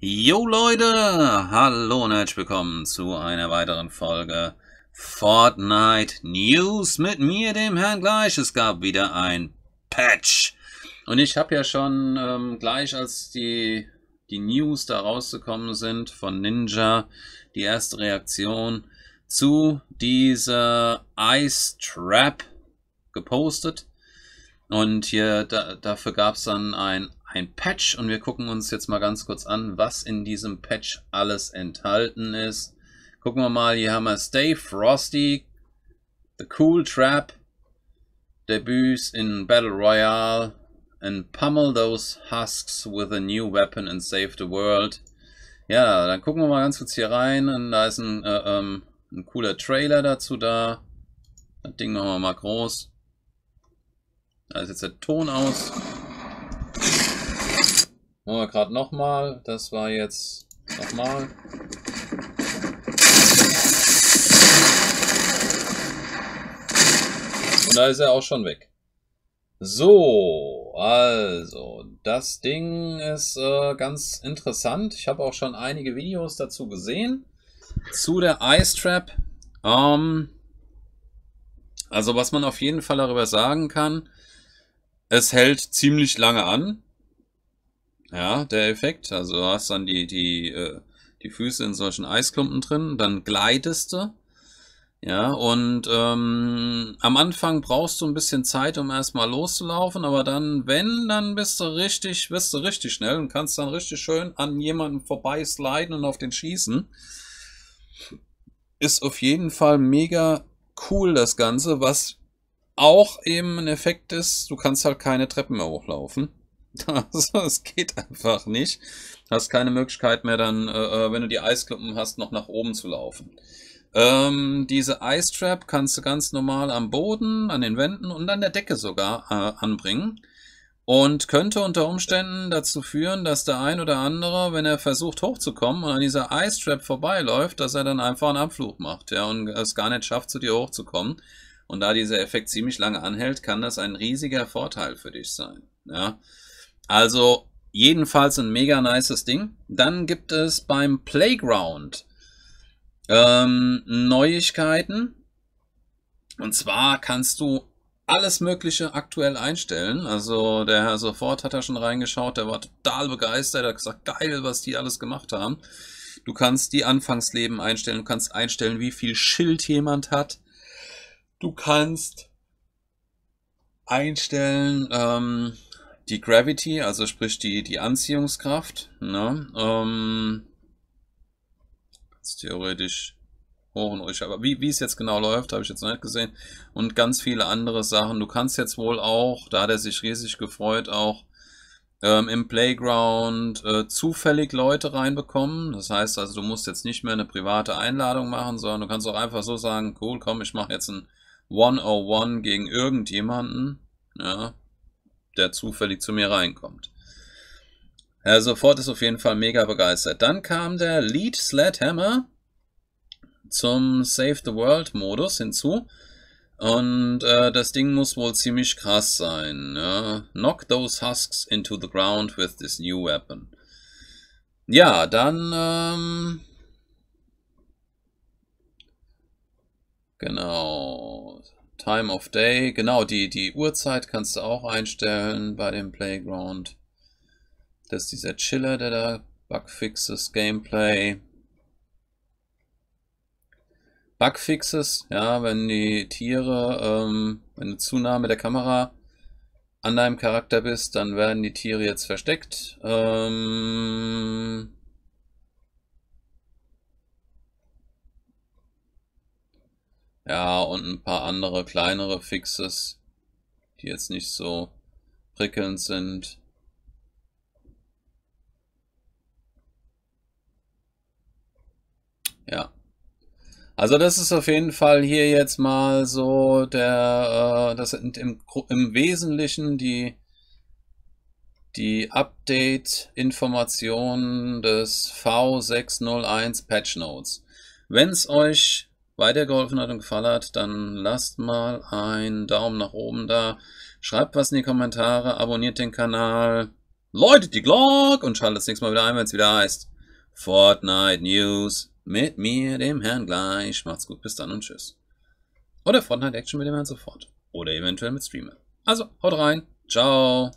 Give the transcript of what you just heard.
Jo Leute, hallo und herzlich willkommen zu einer weiteren Folge Fortnite News mit mir, dem Herrn Gleich. Es gab wieder ein Patch. Und ich habe ja schon ähm, gleich, als die, die News da rausgekommen sind von Ninja, die erste Reaktion zu dieser Ice Trap gepostet. Und hier da, dafür gab es dann ein, ein Patch und wir gucken uns jetzt mal ganz kurz an, was in diesem Patch alles enthalten ist. Gucken wir mal, hier haben wir Stay Frosty, The Cool Trap, Debuts in Battle Royale, and pummel those husks with a new weapon and save the world. Ja, dann gucken wir mal ganz kurz hier rein und da ist ein, äh, ähm, ein cooler Trailer dazu da. Das Ding machen wir mal groß. Da ist jetzt der Ton aus. Machen wir gerade nochmal. Das war jetzt nochmal. Und da ist er auch schon weg. So, also, das Ding ist äh, ganz interessant. Ich habe auch schon einige Videos dazu gesehen. Zu der Ice Trap. Ähm, also, was man auf jeden Fall darüber sagen kann, es hält ziemlich lange an. Ja, der Effekt. Also du hast dann die, die, äh, die Füße in solchen Eisklumpen drin, dann gleitest du. Ja, und ähm, am Anfang brauchst du ein bisschen Zeit, um erstmal loszulaufen, aber dann, wenn, dann bist du richtig, bist du richtig schnell und kannst dann richtig schön an jemanden vorbei sliden und auf den schießen. Ist auf jeden Fall mega cool, das Ganze, was auch eben ein Effekt ist, du kannst halt keine Treppen mehr hochlaufen. Also, es geht einfach nicht. Hast keine Möglichkeit mehr dann, äh, äh, wenn du die Eisklumpen hast, noch nach oben zu laufen. Ähm, diese Ice Trap kannst du ganz normal am Boden, an den Wänden und an der Decke sogar äh, anbringen. Und könnte unter Umständen dazu führen, dass der ein oder andere, wenn er versucht hochzukommen und an dieser Ice Trap vorbeiläuft, dass er dann einfach einen Abflug macht, ja, und es gar nicht schafft, zu dir hochzukommen. Und da dieser Effekt ziemlich lange anhält, kann das ein riesiger Vorteil für dich sein. Ja. Also jedenfalls ein mega nices Ding. Dann gibt es beim Playground ähm, Neuigkeiten. Und zwar kannst du alles Mögliche aktuell einstellen. Also der Herr sofort hat da schon reingeschaut, der war total begeistert, er hat gesagt, geil, was die alles gemacht haben. Du kannst die Anfangsleben einstellen, du kannst einstellen, wie viel Schild jemand hat. Du kannst einstellen ähm, die Gravity, also sprich die, die Anziehungskraft. Ne? Ähm, theoretisch hoch und ruhig. Aber wie, wie es jetzt genau läuft, habe ich jetzt noch nicht gesehen. Und ganz viele andere Sachen. Du kannst jetzt wohl auch, da hat er sich riesig gefreut, auch ähm, im Playground äh, zufällig Leute reinbekommen. Das heißt also, du musst jetzt nicht mehr eine private Einladung machen, sondern du kannst auch einfach so sagen, cool, komm, ich mache jetzt ein 101 gegen irgendjemanden, ja, der zufällig zu mir reinkommt. Herr Sofort ist auf jeden Fall mega begeistert. Dann kam der Lead Sledhammer zum Save the World Modus hinzu. Und äh, das Ding muss wohl ziemlich krass sein. Ja? Knock those husks into the ground with this new weapon. Ja, dann ähm, Genau. Time of Day. Genau, die, die Uhrzeit kannst du auch einstellen bei dem Playground. Das ist dieser Chiller, der da Bugfixes, Gameplay. Bugfixes, ja, wenn die Tiere, ähm, wenn du Zunahme der Kamera an deinem Charakter bist, dann werden die Tiere jetzt versteckt. Ähm, Ja, und ein paar andere kleinere Fixes, die jetzt nicht so prickelnd sind. Ja. Also das ist auf jeden Fall hier jetzt mal so der, äh, das sind im, im Wesentlichen die, die Update-Informationen des V601 Patch Notes. Wenn es euch weitergeholfen hat und gefallen hat, dann lasst mal einen Daumen nach oben da. Schreibt was in die Kommentare, abonniert den Kanal. läutet die Glocke und schaltet das nächste Mal wieder ein, wenn es wieder heißt Fortnite News mit mir, dem Herrn gleich. Macht's gut, bis dann und tschüss. Oder Fortnite Action mit dem Herrn sofort. Oder eventuell mit Streamer. Also, haut rein. Ciao.